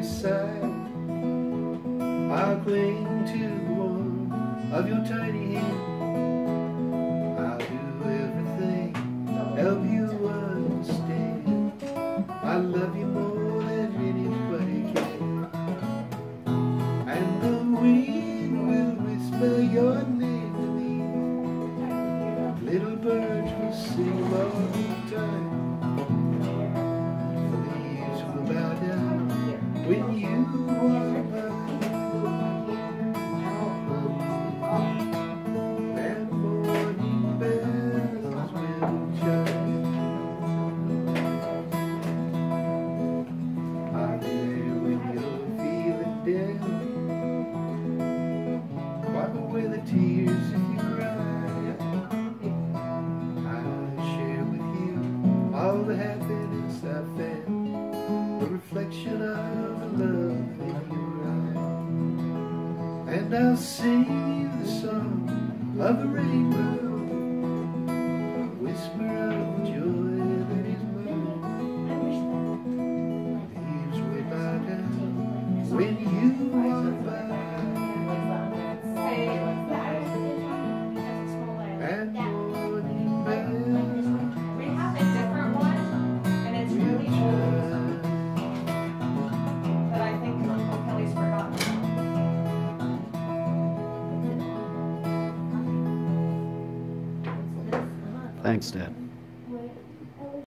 your side. I'll cling to the warmth of your tiny hand I'll do everything to help you understand. I love you more than anybody can. And the wind will whisper your name to me. Little bird when you walk I the reflection of love in your eye. And I'll sing the song of the rainbow, whisper of joy that is mine. Leaves by down when you Thanks, Dad.